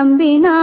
நம்பினார்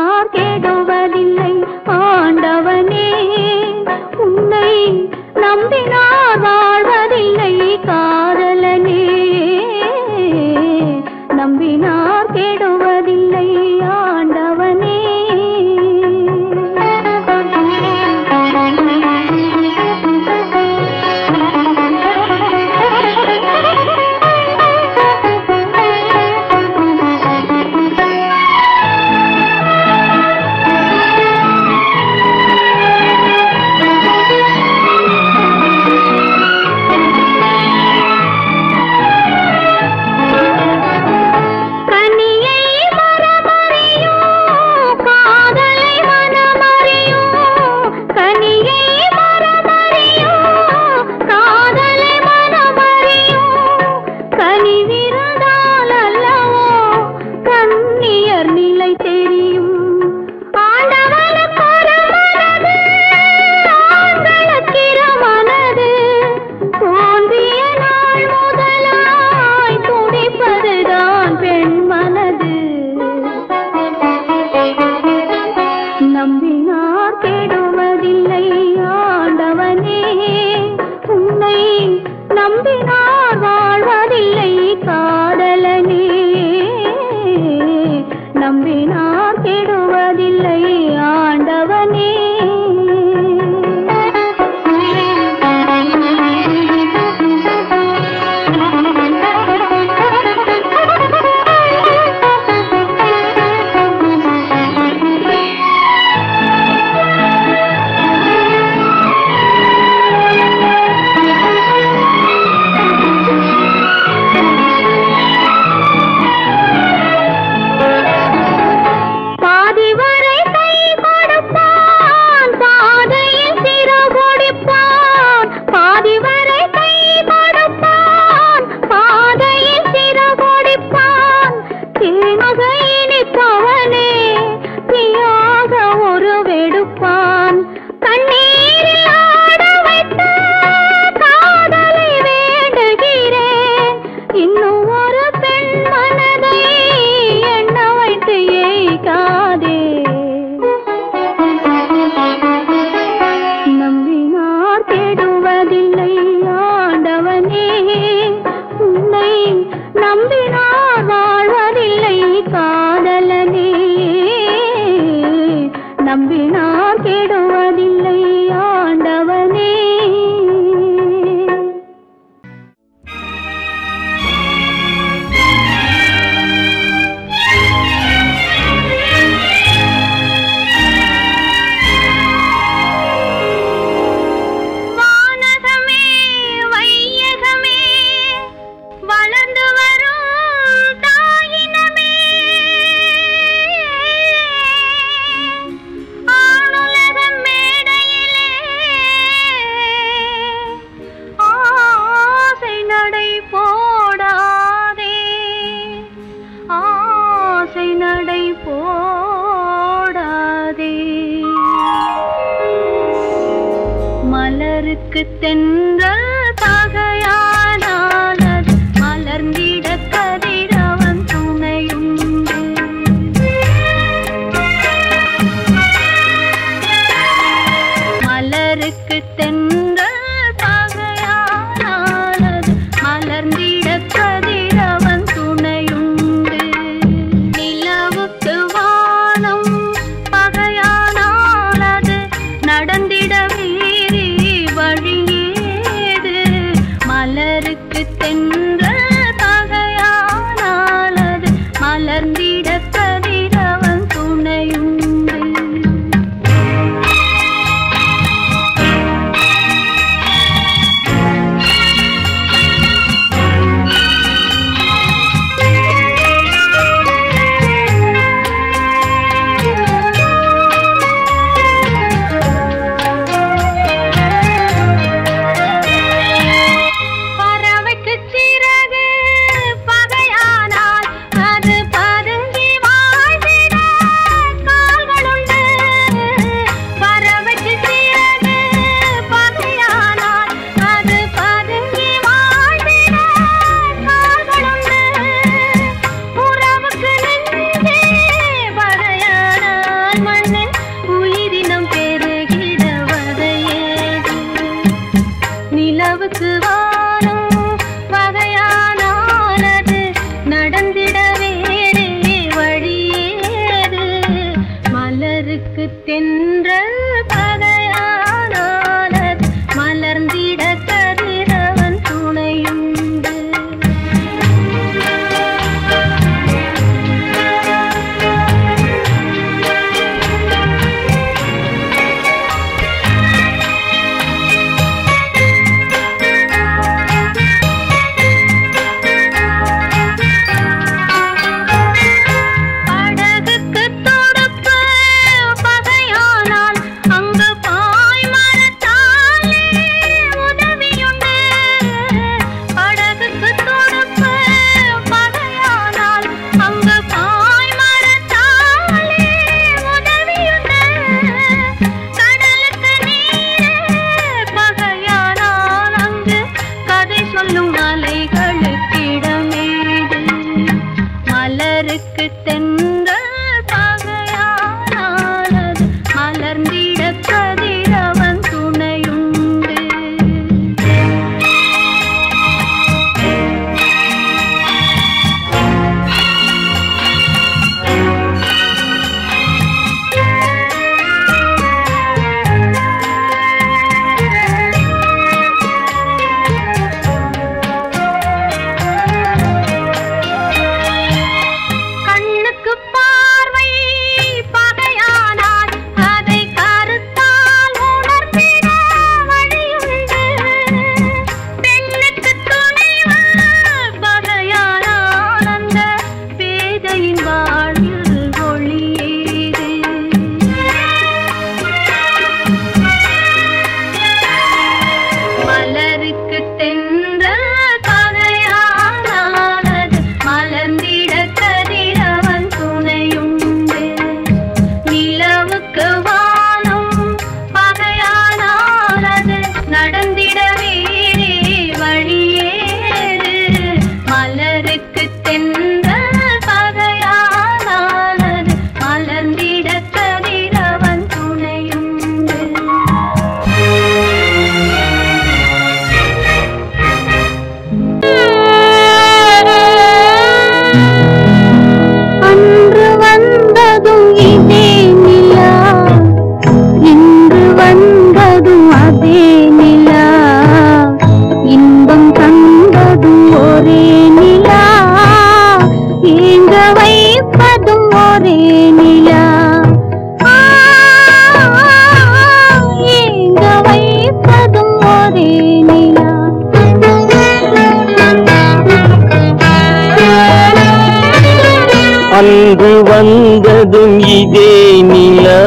இதே நிலா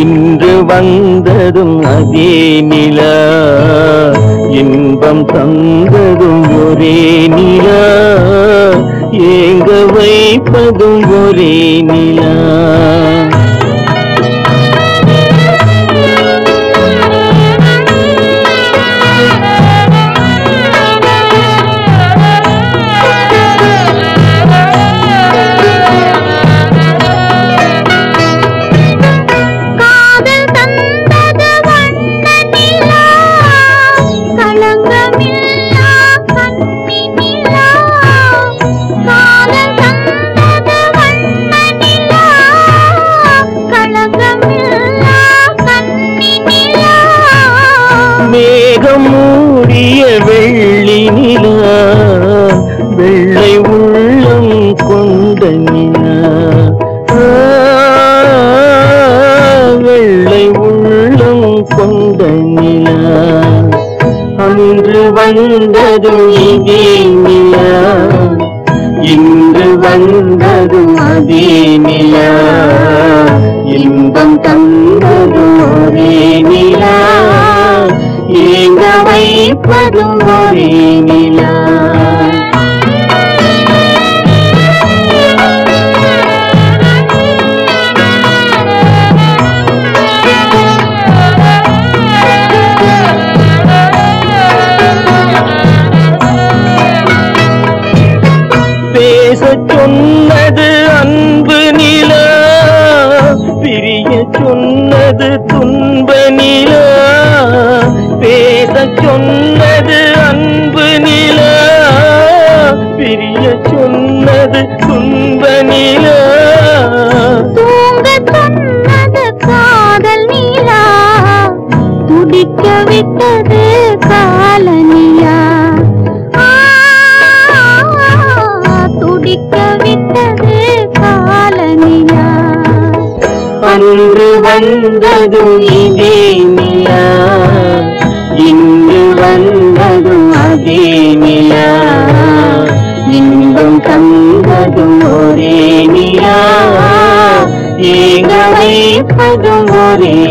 இன்று வந்ததும் அதே நிலா இன்பம் தந்ததும் ஒரே நிலா ஏங்க வைப்பதும் ஒரே நிலா இன்று வந்ததும் இதே நிலா. இன்று வந்ததும் அதே நிலா. இன்பம் தந்ததும் ஒரே நிலா. ஏங்க வைப்பதும் ஒரே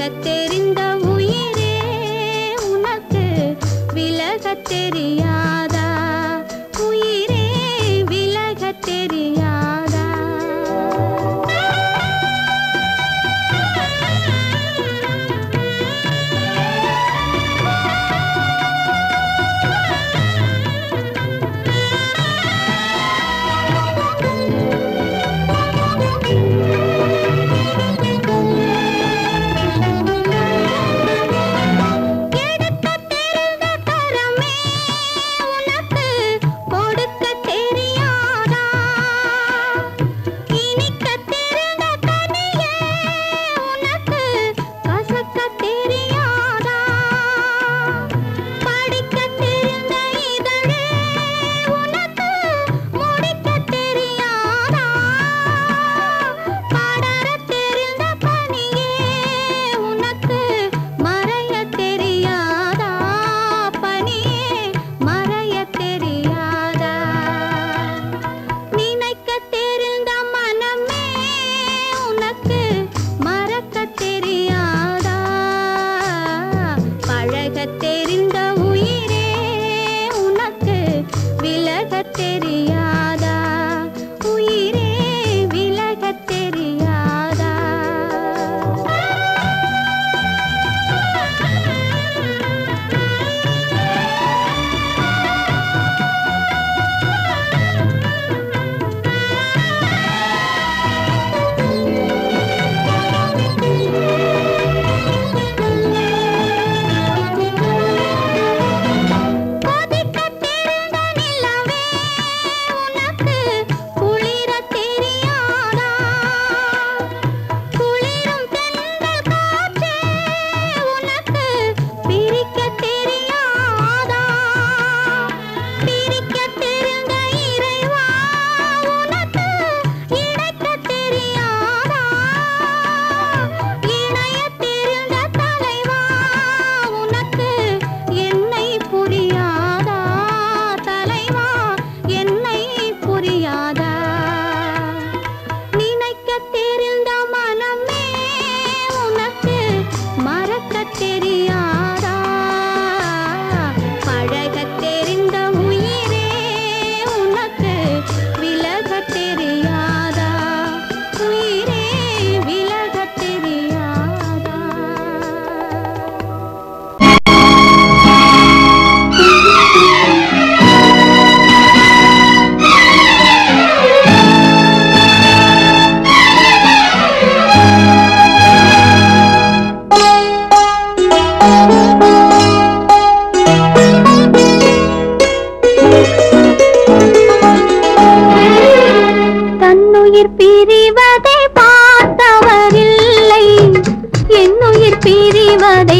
कतरी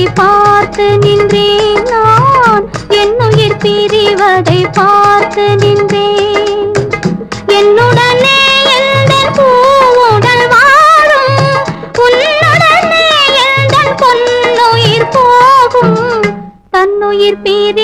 பிரிவதை பார்த்து நின்றேன் நான். என் உயிர் பிரிவதை பார்த்து நின்றேன். என்னுடனே தன்னுயிர் பேர்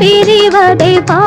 பிரிவதை பா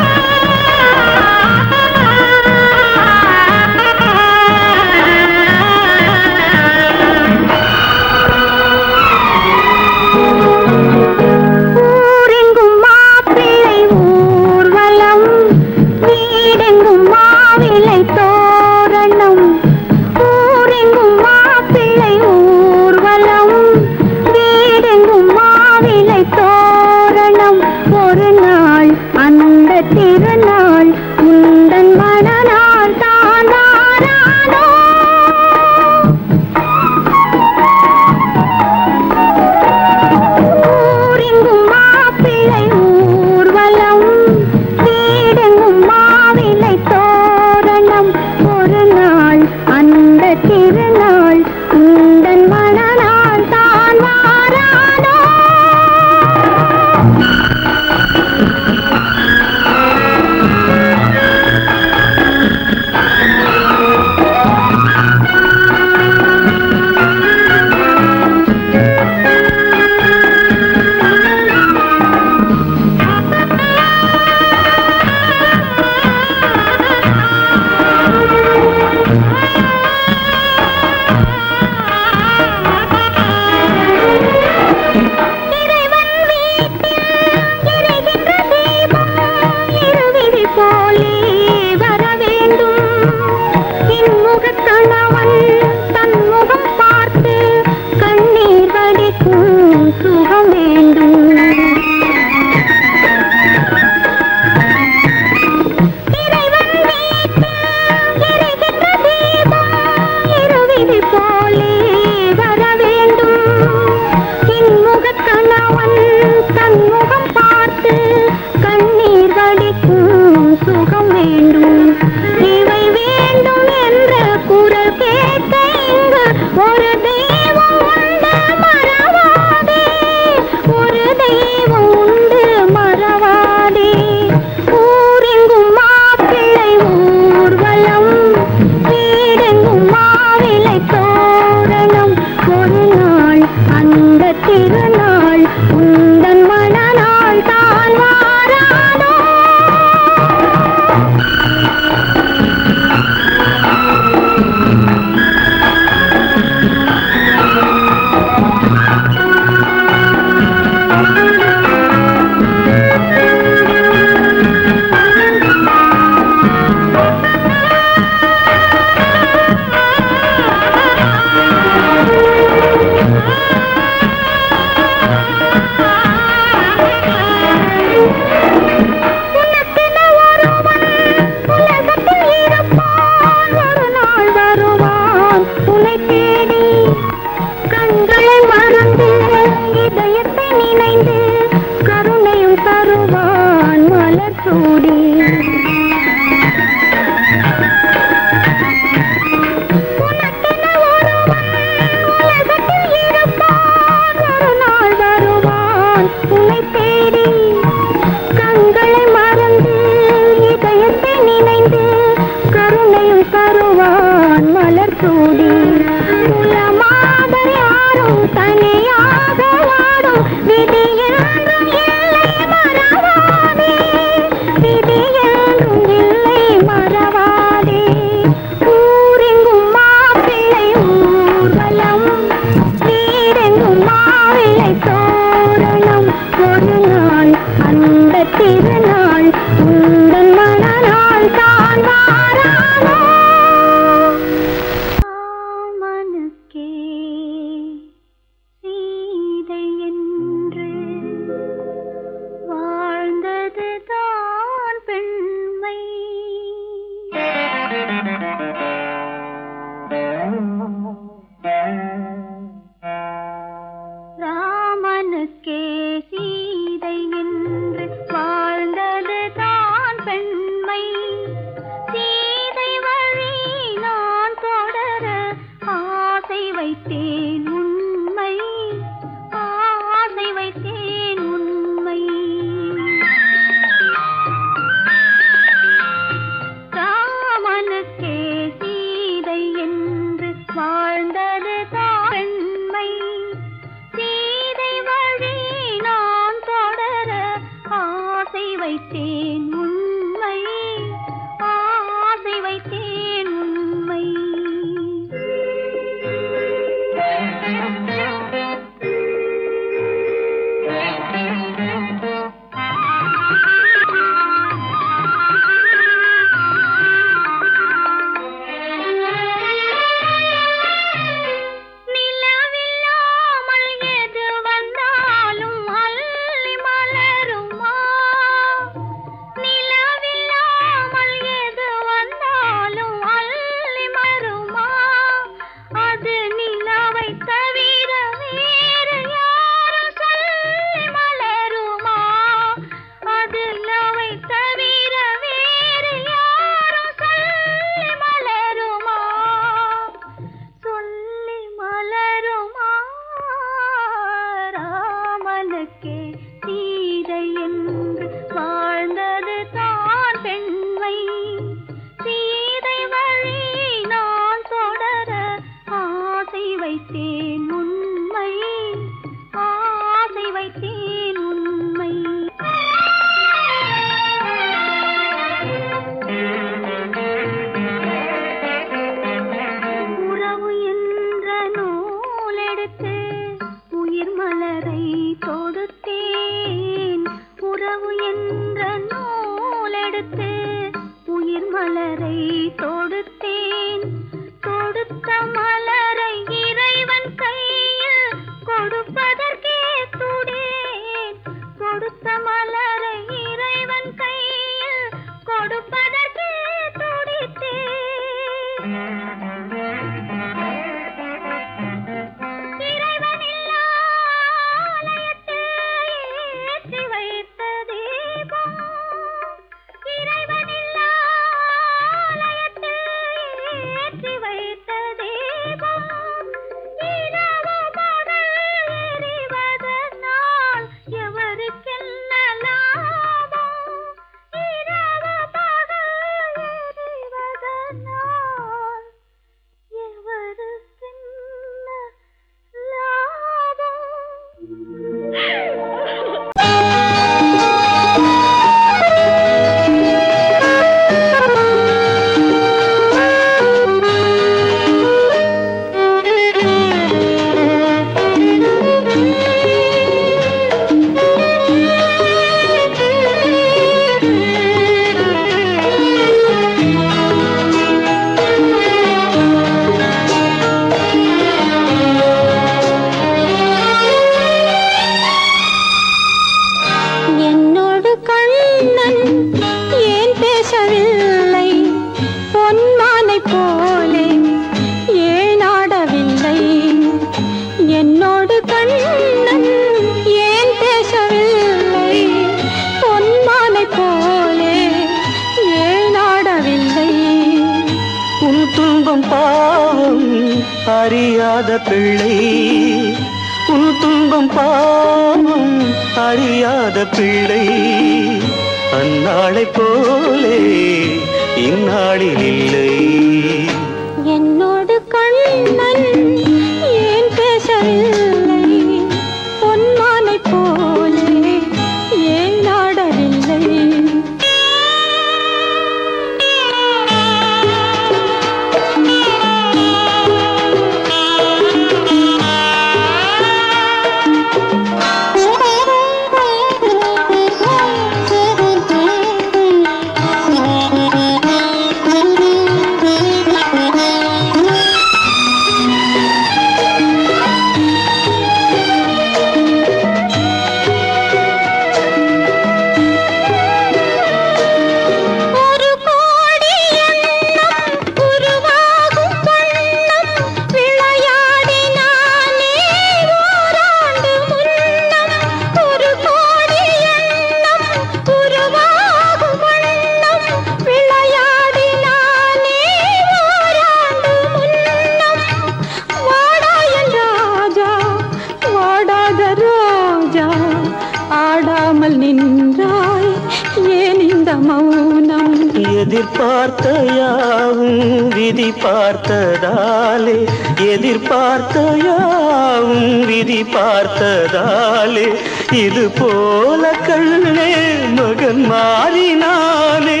இது போல கண்ணே மகன் மாறினானே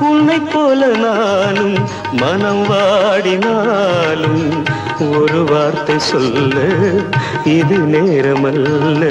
உன்னை போல நானும் மனம் வாடினாலும் ஒரு வார்த்தை சொல்ல இது நேரமல்ல.